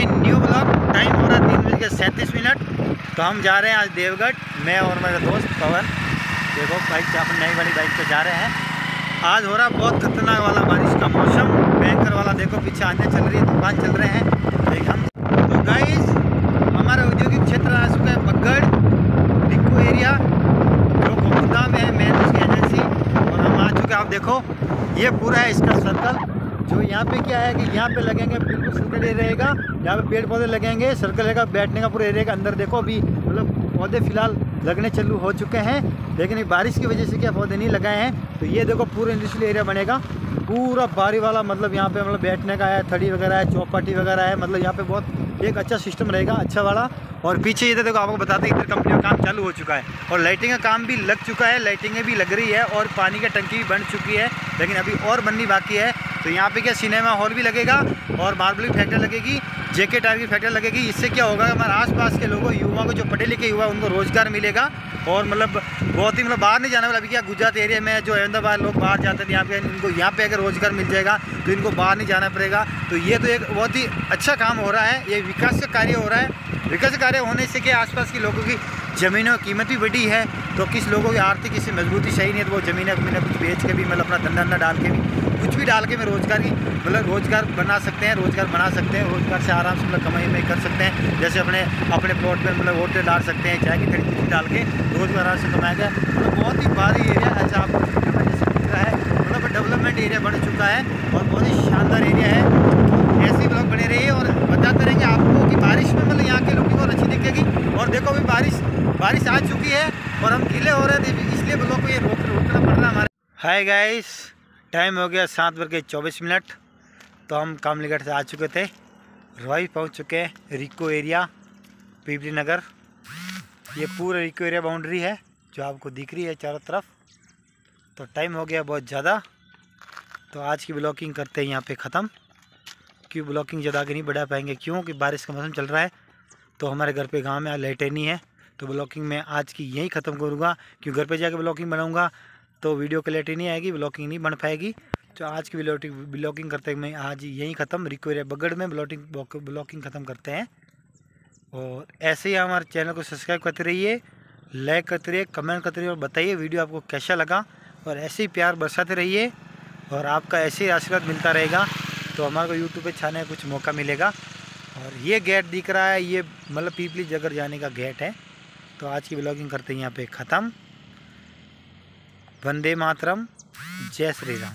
My new blog time हो रहा है तीन बज के सैंतीस मिनट। तो हम जा रहे हैं आज देवगढ़। मैं और मेरा दोस्त पवन। देखो बाइक से अपन नई वाली बाइक पे जा रहे हैं। आज हो रहा बहुत खतरनाक वाला बारिश का मौसम। भयंकर वाला देखो, पीछे आने चल रही है, तूफ़ान चल रहे हैं। देख हम। तो गाइस हमारा औद्योगिक क्षेत्र आ चुका है बगड़ डिक्को एरिया, जो गोकुदा में है मेन उसकी एजेंसी और हम आ चुके आप देखो। ये पूरा है इसका सर्कल जो यहाँ पे क्या है कि यहाँ पे लगेंगे, बिल्कुल सर्कल एरिया रहेगा। यहाँ पे पेड़ पौधे लगेंगे सर्कल रहेगा, बैठने का पूरा एरिया के अंदर। देखो अभी मतलब पौधे फ़िलहाल लगने चालू हो चुके हैं, लेकिन बारिश की वजह से क्या पौधे नहीं लगाए हैं? तो ये देखो पूरा इंडस्ट्रियल एरिया बनेगा। पूरा बारी वाला मतलब यहाँ पे मतलब बैठने का है, थड़ी वगैरह है, चौपाटी वगैरह है मतलब यहाँ पे बहुत एक अच्छा सिस्टम रहेगा अच्छा वाला। और पीछे इधर देखो, आपको बताते हैं, इधर कंपनी का काम चालू हो चुका है। और लाइटिंग का काम भी लग चुका है लाइटिंगें भी लग रही है, और पानी की टंकी भी बन चुकी है, लेकिन अभी और बननी बाकी है। तो यहाँ पे क्या सिनेमा हॉल भी लगेगा और मार्बल की फैक्ट्री लगेगी जेके टायर की फैक्ट्री लगेगी। इससे क्या होगा, हमारे आसपास के लोगों युवा को जो पढ़े लिखे युवा, उनको रोज़गार मिलेगा और मतलब बहुत ही मतलब बाहर नहीं जाने वाला, अभी क्या गुजरात एरिया में जो अहमदाबाद लोग बाहर जाते हैं, यहाँ पे इनको, यहाँ पे अगर रोज़गार मिल जाएगा तो इनको बाहर नहीं जाना पड़ेगा। तो ये तो एक बहुत ही अच्छा काम हो रहा है, ये विकास का कार्य हो रहा है। विकास कार्य होने से क्या आसपास के लोगों की ज़मीनों की कीमत भी बढ़ी है तो किस लोगों की आर्थिक इससे मजबूती सही नहीं है तो वो ज़मीन वमीनें कुछ बेच के भी मतलब अपना धंधा धंधा डाल के भी, कुछ भी डाल के मैं रोज़गार की मतलब रोज़गार बना सकते हैं, रोज़गार बना सकते हैं, रोज़गार से आराम से मतलब कमाई में कर सकते हैं, जैसे अपने अपने प्लॉट में मतलब होटल डाल सकते हैं, चाय की खरीद डाल के रोज़गार आराम से कमाया जाए। मतलब बहुत ही भारी एरिया ऐसा आपको जैसे दिख रहा है मतलब डेवलपमेंट एरिया बन चुका है और बहुत ही शानदार एरिया है ऐसे ब्लॉग बने रहिए और बताते रहेंगे आपको कि बारिश में मतलब यहाँ के लोगों को बहुत अच्छी दिखेगी और देखो अभी बारिश आ चुकी है और हम गीले हो रहे थे, इसलिए ब्लॉग को ये रोक रोकना पड़ रहा हमारे। हाय गाइस टाइम हो गया सात बज के चौबीस मिनट। तो हम कामलीगढ़ से आ चुके थे। रोई पहुँच चुके हैं रिको एरिया पीपली नगर। ये पूरा रिको एरिया बाउंड्री है, जो आपको दिख रही है चारों तरफ़। तो टाइम हो गया बहुत ज़्यादा। तो आज की ब्लॉकिंग करते हैं यहाँ पे ख़त्म। क्यों ब्लॉकिंग ज़्यादा आगे नहीं बढ़ा पाएँगे? क्यों? कि बारिश का मौसम चल रहा है। तो हमारे घर पे गाँव में आज लाइटें नहीं है। तो ब्लॉकिंग मैं आज की यहीं ख़त्म करूँगा क्यों घर पर जाकर ब्लॉकिंग बनाऊँगा तो वीडियो क्लैरिटी नहीं आएगी ब्लॉकिंग नहीं बन पाएगी। तो आज की ब्लॉकिंग करते मैं आज यहीं ख़त्म रिको एरिया बगड़ में ब्लॉटिंग ब्लॉकिंग ख़त्म करते हैं। और ऐसे ही हमारे चैनल को सब्सक्राइब करते रहिए लाइक करते रहिए कमेंट करते रहिए और बताइए वीडियो आपको कैसा लगा। और ऐसे ही प्यार बरसाते रहिए और आपका ऐसे ही आशीर्वाद मिलता रहेगा तो हमारे को यूट्यूब पे छाने का कुछ मौका मिलेगा। और ये गेट दिख रहा है, ये मतलब पीपली जगह जाने का गेट है। तो आज की ब्लॉगिंग करते हैं यहाँ पे ख़त्म। वंदे मातरम जय श्री राम।